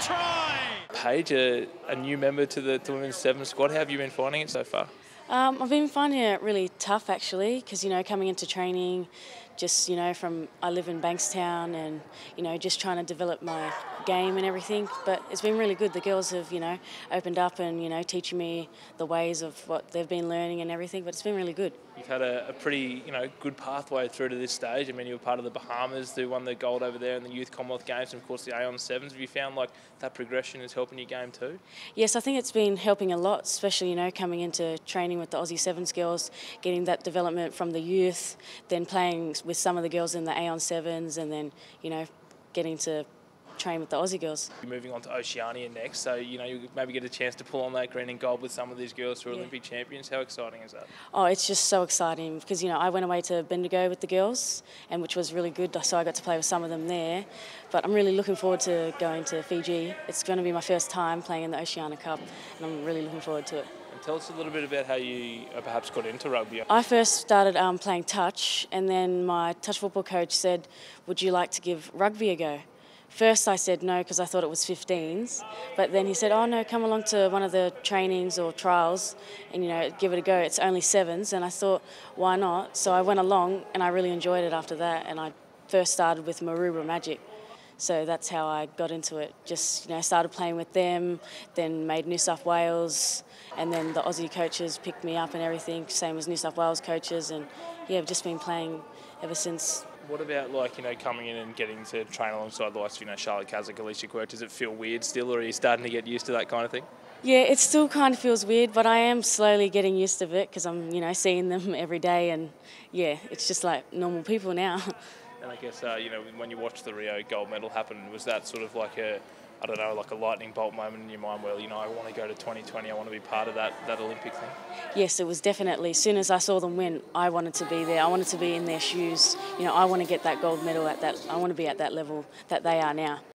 try. Paige, a, a new member to the women's seven squad. How have you been finding it so far? Um, I've been finding it really tough actually, because you know coming into training, just you know from I live in Bankstown and you know just trying to develop my game and everything. But it's been really good. The girls have you know opened up and you know teaching me the ways of what they've been learning and everything. But it's been really good. You've had a, a pretty you know good pathway through to this stage. I mean, you were part of the Bahamas who won the gold over there in the Youth Commonwealth Games, and of course the Aon Sevens. Have you found like that progression is helping your game too? Yes, I think it's been helping a lot, especially you know coming into training with the Aussie Sevens girls, getting that development from the youth, then playing with some of the girls in the Aon Sevens, and then you know getting to train with the Aussie girls. You're moving on to Oceania next, so you know you maybe get a chance to pull on that green and gold with some of these girls who are Yeah. Olympic champions. How exciting is that? Oh, it's just so exciting because you know I went away to Bendigo with the girls, and which was really good. So I got to play with some of them there. But I'm really looking forward to going to Fiji. It's going to be my first time playing in the Oceania Cup, and I'm really looking forward to it. Tell us a little bit about how you uh, perhaps got into rugby. I first started um, playing touch, and then my touch football coach said, "Would you like to give rugby a go?" First, I said no because I thought it was 15s, but then he said, "Oh no, come along to one of the trainings or trials, and you know, give it a go. It's only sevens." And I thought, "Why not?" So I went along, and I really enjoyed it after that. And I first started with Maroubra Magic. So that's how I got into it. Just you know, started playing with them, then made New South Wales, and then the Aussie coaches picked me up and everything. Same as New South Wales coaches, and yeah, I've just been playing ever since. What about like you know coming in and getting to train alongside the likes of you know Charlotte Caslick, Alicia Quirk? Does it feel weird still, or are you starting to get used to that kind of thing? Yeah, it still kind of feels weird, but I am slowly getting used to it because I'm you know seeing them every day, and yeah, it's just like normal people now. And I guess uh, you know when you watched the Rio gold medal happen, was that sort of like a I don't know, like a lightning bolt moment in your mind where you know I want to go to 2020, I want to be part of that that Olympic thing? Yes, it was definitely. As soon as I saw them win, I wanted to be there. I wanted to be in their shoes. You know, I want to get that gold medal at that. I want to be at that level that they are now.